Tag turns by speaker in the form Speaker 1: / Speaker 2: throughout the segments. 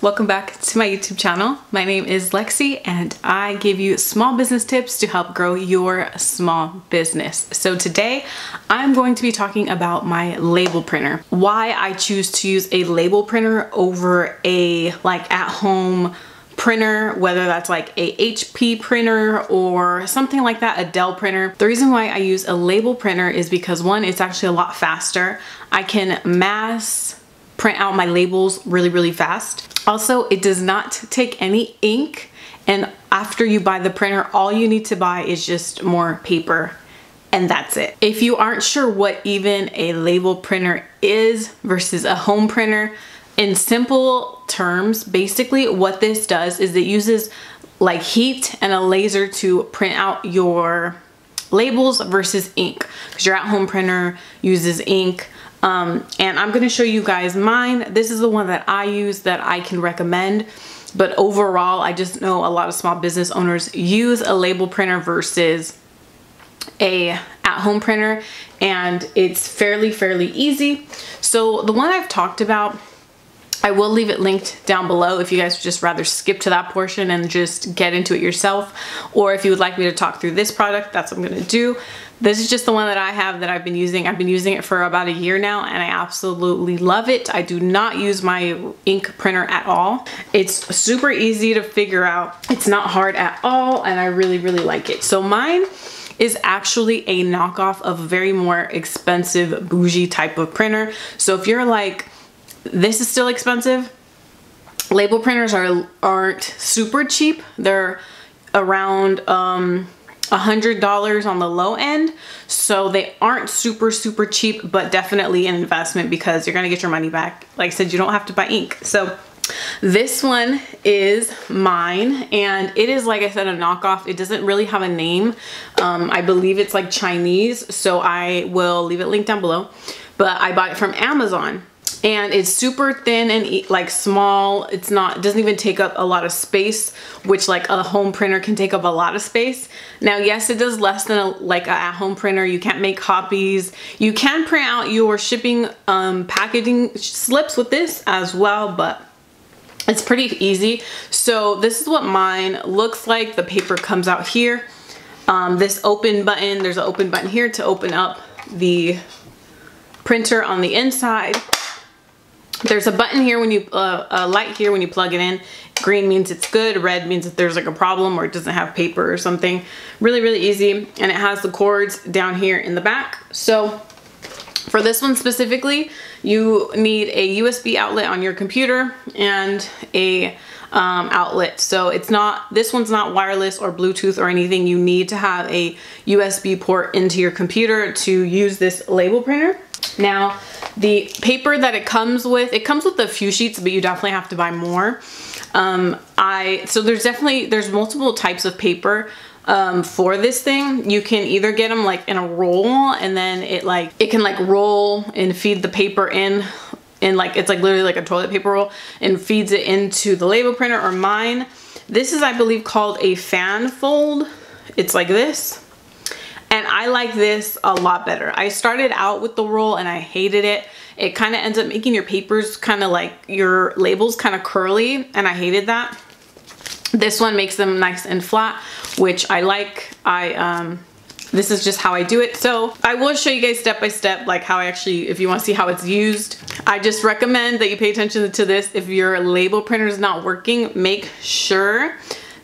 Speaker 1: Welcome back to my YouTube channel. My name is Lexi and I give you small business tips to help grow your small business. So today I'm going to be talking about my label printer. Why I choose to use a label printer over a like at home printer, whether that's like a HP printer or something like that, a Dell printer. The reason why I use a label printer is because one, it's actually a lot faster. I can mass print out my labels really, really fast. Also, it does not take any ink and after you buy the printer, all you need to buy is just more paper and that's it. If you aren't sure what even a label printer is versus a home printer, in simple terms, basically what this does is it uses like heat and a laser to print out your labels versus ink because your at-home printer uses ink um, and I'm gonna show you guys mine. This is the one that I use that I can recommend. But overall, I just know a lot of small business owners use a label printer versus a at-home printer and it's fairly, fairly easy. So the one I've talked about I will leave it linked down below if you guys would just rather skip to that portion and just get into it yourself. Or if you would like me to talk through this product, that's what I'm gonna do. This is just the one that I have that I've been using. I've been using it for about a year now and I absolutely love it. I do not use my ink printer at all. It's super easy to figure out. It's not hard at all and I really, really like it. So mine is actually a knockoff of a very more expensive bougie type of printer. So if you're like, this is still expensive. Label printers are, aren't super cheap. They're around um, $100 on the low end. So they aren't super, super cheap, but definitely an investment because you're gonna get your money back. Like I said, you don't have to buy ink. So this one is mine and it is, like I said, a knockoff. It doesn't really have a name. Um, I believe it's like Chinese, so I will leave it linked down below. But I bought it from Amazon and it's super thin and like small. It's not doesn't even take up a lot of space which like a home printer can take up a lot of space. Now yes it does less than a like a at-home printer. You can't make copies. You can print out your shipping um, packaging slips with this as well but it's pretty easy. So this is what mine looks like. The paper comes out here. Um, this open button there's an open button here to open up the printer on the inside there's a button here when you, uh, a light here when you plug it in. Green means it's good, red means that there's like a problem or it doesn't have paper or something. Really, really easy. And it has the cords down here in the back. So for this one specifically, you need a USB outlet on your computer and a um, outlet. So it's not, this one's not wireless or Bluetooth or anything. You need to have a USB port into your computer to use this label printer. Now, the paper that it comes with, it comes with a few sheets, but you definitely have to buy more. Um, I So there's definitely, there's multiple types of paper um, for this thing. You can either get them like in a roll and then it like, it can like roll and feed the paper in and like, it's like literally like a toilet paper roll and feeds it into the label printer or mine. This is, I believe, called a fan fold. It's like this and I like this a lot better. I started out with the roll and I hated it. It kind of ends up making your papers kind of like your labels kind of curly and I hated that. This one makes them nice and flat, which I like. I um, this is just how I do it. So I will show you guys step by step like how I actually, if you want to see how it's used. I just recommend that you pay attention to this. If your label printer is not working, make sure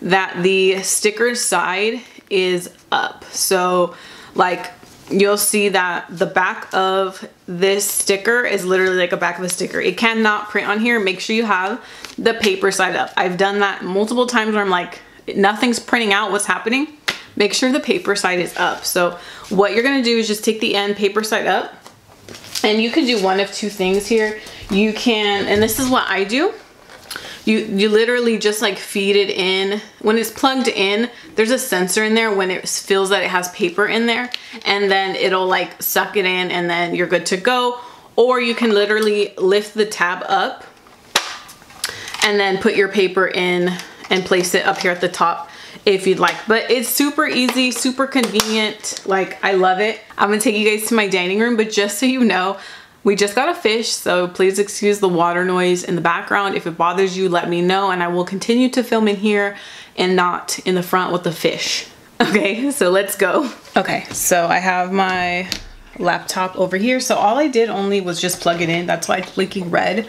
Speaker 1: that the sticker side is up. So like you'll see that the back of this sticker is literally like a back of a sticker. It cannot print on here. Make sure you have the paper side up. I've done that multiple times where I'm like, nothing's printing out what's happening. Make sure the paper side is up. So what you're gonna do is just take the end paper side up and you can do one of two things here. You can, and this is what I do you you literally just like feed it in. When it's plugged in there's a sensor in there when it feels that it has paper in there and then it'll like suck it in and then you're good to go. Or you can literally lift the tab up and then put your paper in and place it up here at the top if you'd like. But it's super easy super convenient. Like I love it. I'm gonna take you guys to my dining room but just so you know We just got a fish, so please excuse the water noise in the background. If it bothers you, let me know and I will continue to film in here and not in the front with the fish. Okay, so let's go. Okay, so I have my laptop over here. So all I did only was just plug it in. That's why it's blinking red,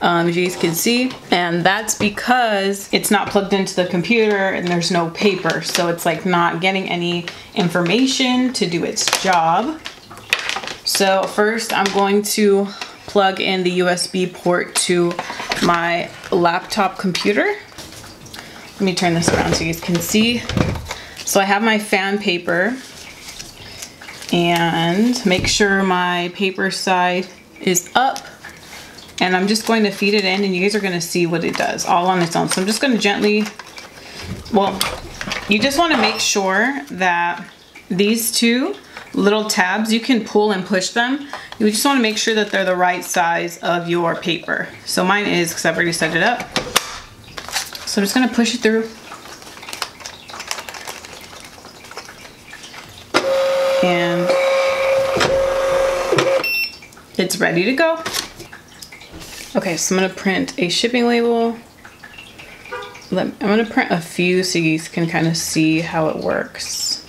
Speaker 1: um, as you guys can see. And that's because it's not plugged into the computer and there's no paper. So it's like not getting any information to do its job. So first I'm going to plug in the USB port to my laptop computer. Let me turn this around so you guys can see. So I have my fan paper and make sure my paper side is up and I'm just going to feed it in and you guys are going to see what it does all on its own. So I'm just going to gently, well, you just want to make sure that these two little tabs, you can pull and push them. You just want to make sure that they're the right size of your paper. So mine is because I've already set it up. So I'm just going to push it through. And it's ready to go. Okay, so I'm gonna print a shipping label. I'm gonna print a few so you can kind of see how it works.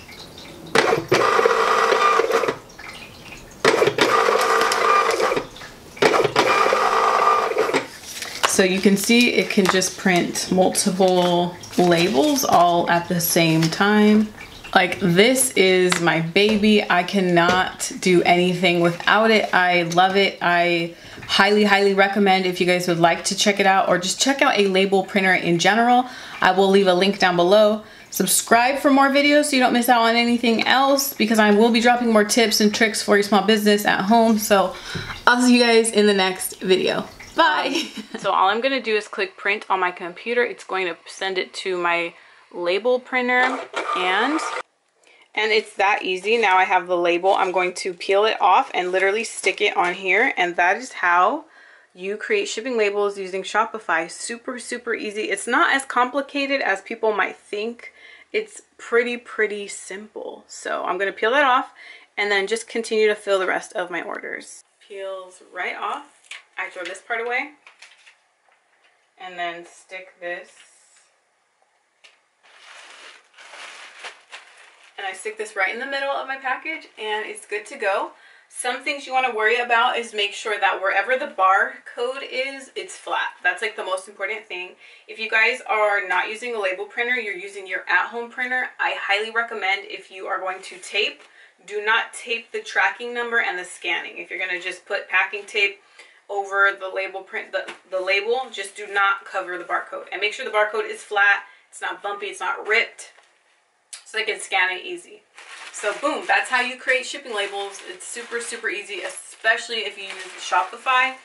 Speaker 1: So you can see it can just print multiple labels all at the same time. Like this is my baby. I cannot do anything without it. I love it. I highly, highly recommend if you guys would like to check it out or just check out a label printer in general. I will leave a link down below. Subscribe for more videos so you don't miss out on anything else because I will be dropping more tips and tricks for your small business at home. So I'll see you guys in the next video. Bye. Um, so all I'm gonna do is click print on my computer. It's going to send it to my label printer and and it's that easy. Now I have the label. I'm going to peel it off and literally stick it on here and that is how you create shipping labels using Shopify. Super, super easy. It's not as complicated as people might think. It's pretty, pretty simple. So I'm going to peel that off and then just continue to fill the rest of my orders. Peels right off. I throw this part away and then stick this and I stick this right in the middle of my package and it's good to go. Some things you want to worry about is make sure that wherever the barcode is, it's flat. That's like the most important thing. If you guys are not using a label printer, you're using your at-home printer, I highly recommend if you are going to tape, do not tape the tracking number and the scanning. If you're going to just put packing tape over the label print the, the label just do not cover the barcode. And make sure the barcode is flat it's not bumpy it's not ripped so they can scan it easy. So boom that's how you create shipping labels. It's super super easy especially if you use shopify